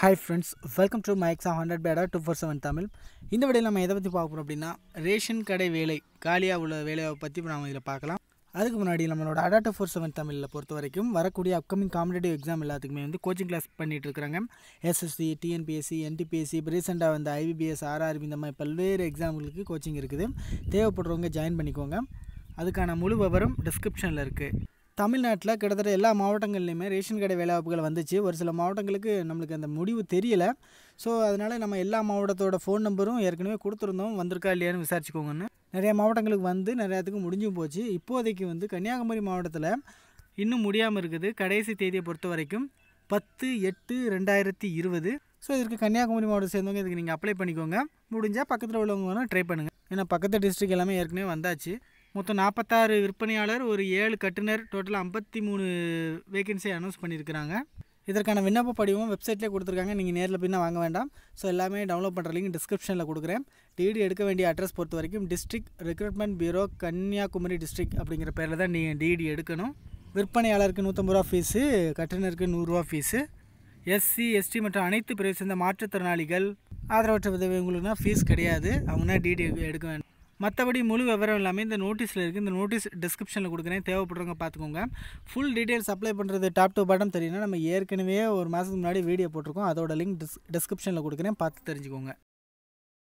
Hi friends welcome to my exam hundred beta two four seven Tamil இந்த வழியில் நம்ம எதை பற்றி பார்க்க போகிறோம் அப்படின்னா ரேஷன் கடை வேலை காலியாக உள்ள வேலையை பற்றி நம்ம இதில் பார்க்கலாம். அதுக்கு முன்னாடி நம்மளோட அடா டூ ஃபோர் செவன் தமிழில் பொறுத்த வரைக்கும் வரக்கூடிய அப்கமிங் காம்படேட்டிவ் எக்ஸாம் எல்லாத்துக்குமே வந்து கோச்சிங் கிளாஸ் பண்ணிகிட்டு இருக்கிறாங்க. எஸ்எஸ்சி டிஎன்பிஎஸ்சி என்டிபிஎஸ்சி இப்போ ரீசெண்டாக வந்து ஐபிபிஎஸ் ஆர்ஆர்பி இந்த மாதிரி பல்வேறு எக்ஸாம்களுக்கு கோச்சிங் இருக்குது. தேவைப்படுறவங்க ஜாயின் பண்ணிக்கோங்க. அதுக்கான முழு விவரம் டிஸ்கிரிப்ஷனில் இருக்குது தமிழ்நாட்டில் கிட்டத்தட்ட எல்லா மாவட்டங்கள்லையுமே ரேஷன் கடை வேலைவாய்ப்புகள் வந்துச்சு. ஒரு சில மாவட்டங்களுக்கு நம்மளுக்கு அந்த முடிவு தெரியலை. ஸோ அதனால் நம்ம எல்லா மாவட்டத்தோட ஃபோன் நம்பரும் ஏற்கனவே கொடுத்துருந்தோம். வந்திருக்கா இல்லையான்னு விசாரிச்சுக்கோங்கன்னு. நிறைய மாவட்டங்களுக்கு வந்து நிறையாத்துக்கு முடிஞ்சும் போச்சு. இப்போதைக்கு வந்து கன்னியாகுமரி மாவட்டத்தில் இன்னும் முடியாமல் இருக்குது. கடைசி தேதியை பொறுத்த வரைக்கும் பத்து எட்டு ரெண்டாயிரத்தி இருபது. ஸோ இதற்கு கன்னியாகுமரி மாவட்டம் சேர்ந்தவங்க இதுக்கு நீங்கள் அப்ளை பண்ணிக்கோங்க. முடிஞ்சால் பக்கத்தில் உள்ளவங்க வேணால் ட்ரை பண்ணுங்கள் ஏன்னா பக்கத்து டிஸ்ட்ரிக் எல்லாமே ஏற்கனவே வந்தாச்சு. மொத்தம் நாற்பத்தாறு விற்பனையாளர் ஒரு ஏழு கட்டுனர் டோட்டலாக ஐம்பத்தி மூணு வேகன்சியை அனௌன்ஸ் பண்ணியிருக்கிறாங்க. இதற்கான விண்ணப்ப படிவம் வெப்சைட்லேயே கொடுத்துருக்காங்க. நீங்கள் நேரில் பின்ன வாங்க வேண்டாம். ஸோ எல்லாமே டவுன்லோட் பண்ணுற லிங்க் டிஸ்கிரிப்ஷனில் கொடுக்குறேன். டிடி எடுக்க வேண்டிய அட்ரஸ் பொறுத்த வரைக்கும் district recruitment bureau Kanyakumari district அப்படிங்கிற பேரில் தான் நீங்கள் டிடி எடுக்கணும். விற்பனையாளருக்கு நூற்றம்பது ரூபா ஃபீஸு கட்டுனருக்கு நூறுரூவா ஃபீஸு எஸ்சி எஸ்டி மற்றும் அனைத்து பிரிவை சேர்ந்த மாற்றுத்திறனாளிகள் ஆதரவற்ற உதவி உதவிகளுக்குனா ஃபீஸ் கிடையாது. அவங்கன்னா டிடி எடுக்க வேண்டும் மற்றபடி முழு விவரம் எல்லாமே இந்த நோட்டீஸில் இருக்குது இந்த நோட்டீஸ் டிஸ்கிரிப்ஷனில் கொடுக்குறேன். தேவைப்படுறவங்க பார்த்துக்கோங்க. ஃபுல் டீட்டெயில்ஸ் அப்ளை பண்ணுறது டாப் டு பாட்டம் தெரியும்னா நம்ம ஏற்கனவே ஒரு மாதத்துக்கு முன்னாடி வீடியோ போட்டிருக்கோம். அதோட லிங்க் டிஸ் டிஸ்கிரிப்ஷனில் கொடுக்குறேன். பார்த்து தெரிஞ்சுக்கோங்க.